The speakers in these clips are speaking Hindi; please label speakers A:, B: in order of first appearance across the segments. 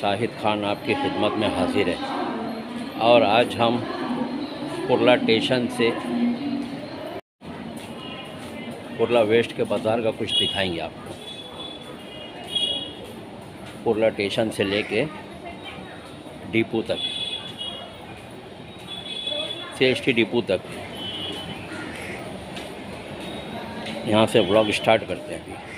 A: शाहिद खान आपकी खिदमत में हाजिर है। और आज हम कुरला स्टेशन से कुरला वेस्ट के बाज़ार का कुछ दिखाएँगे आपको। कुरला स्टेशन से लेके डिपो तक। सी डिपो तक। यहाँ से ब्लॉग स्टार्ट करते हैं अभी।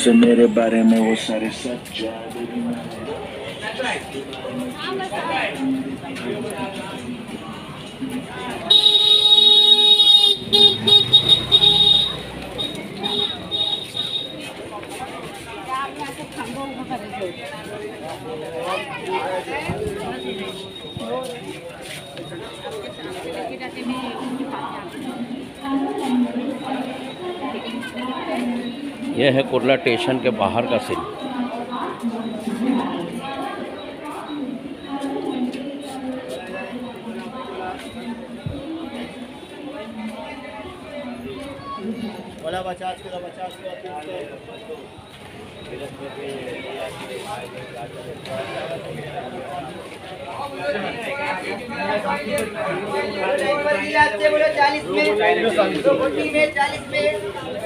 B: से मेरे बारे में वो सारे सच जान
A: यह है कुरला स्टेशन के बाहर का सीन।
C: चालीस में। चालीस में।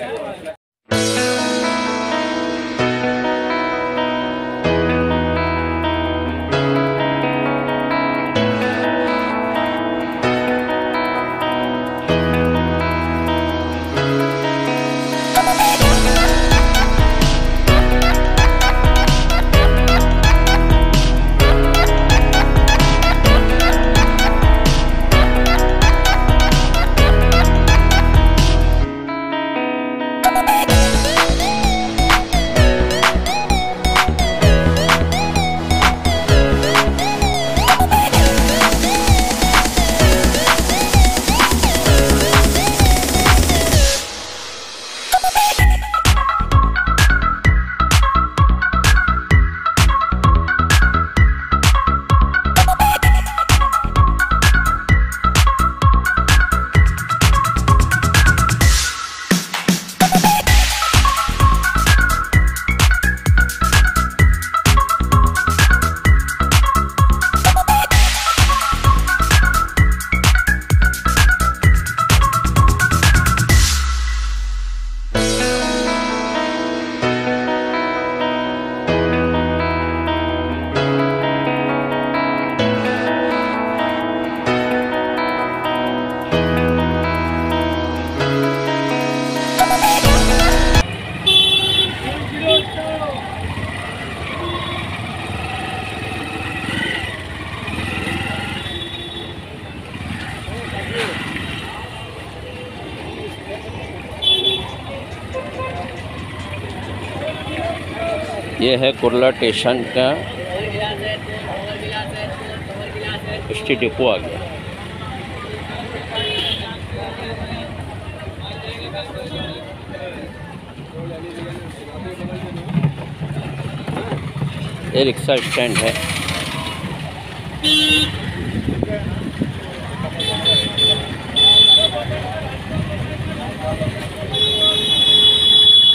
A: ये है कुरला स्टेशन का स्टी डिपो आ गया ये रिक्शा स्टैंड है।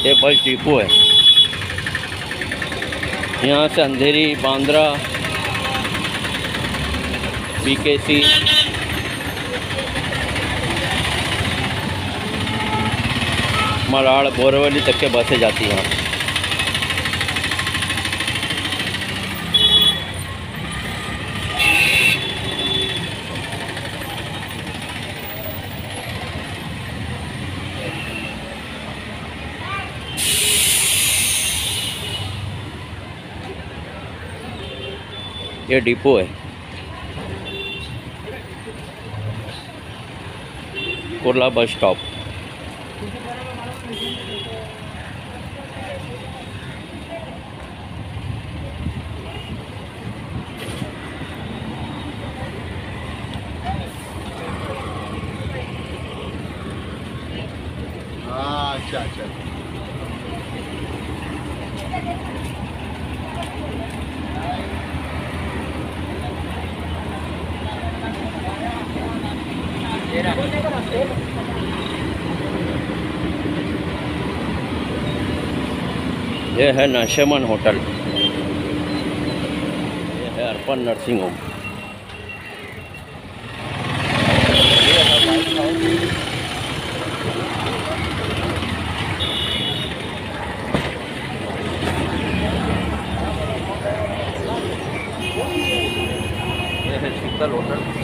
A: ये बस डिपो है। यहाँ से अंधेरी बांद्रा बीकेसी मलाड़ बोरवली तक के बसें जाती हैं। यहाँ ये डिपो है। Kurla bus stop.
D: हाँ अच्छा अच्छा।
A: ये है नशेमन होटल। ये है Arpan nursing home. Sheetal hotel.